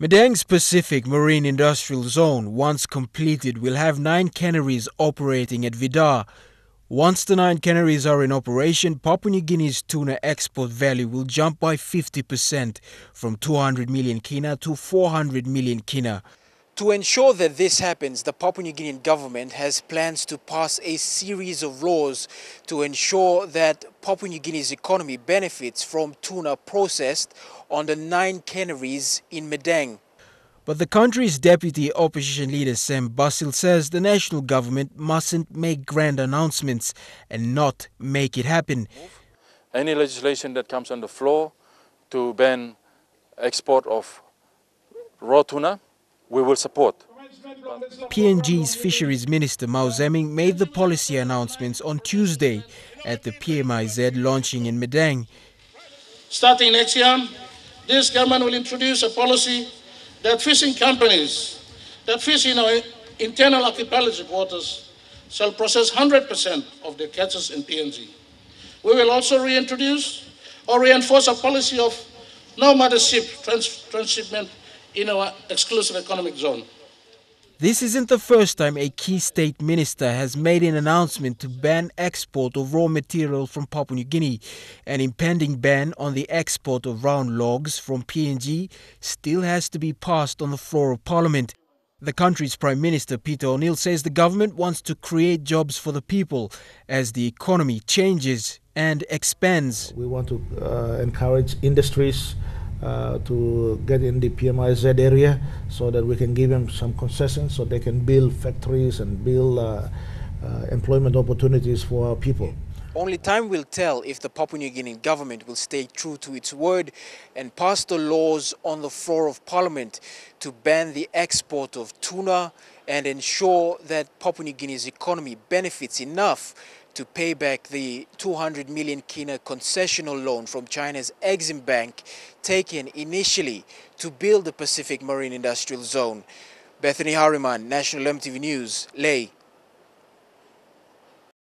Madang's Pacific Marine Industrial Zone, once completed, will have nine canneries operating at Vidar. Once the nine canneries are in operation, Papua New Guinea's tuna export value will jump by 50% from 200 million kina to 400 million kina. To ensure that this happens, the Papua New Guinean government has plans to pass a series of laws to ensure that Papua New Guinea's economy benefits from tuna processed on the nine canneries in Madang. But the country's deputy opposition leader Sam Basil says the national government mustn't make grand announcements and not make it happen. Any legislation that comes on the floor to ban export of raw tuna we will support. PNG's Fisheries Minister Mao Zeming made the policy announcements on Tuesday at the PMIZ launching in Madang. Starting next year, this government will introduce a policy that fishing companies that fish in our internal archipelagic waters shall process 100% of their catches in PNG. We will also reintroduce or reinforce a policy of no mothership trans transshipment in our exclusive economic zone. This isn't the first time a key state minister has made an announcement to ban export of raw material from Papua New Guinea. An impending ban on the export of round logs from PNG still has to be passed on the floor of parliament. The country's Prime Minister Peter O'Neill says the government wants to create jobs for the people as the economy changes and expands. We want to uh, encourage industries uh, to get in the PMIZ area so that we can give them some concessions so they can build factories and build uh, uh, employment opportunities for our people. Only time will tell if the Papua New Guinean government will stay true to its word and pass the laws on the floor of parliament to ban the export of tuna and ensure that Papua New Guinea's economy benefits enough to pay back the 200 million kina concessional loan from China's Exim Bank taken initially to build the Pacific Marine Industrial Zone. Bethany Harriman, National EMTV News, Lae.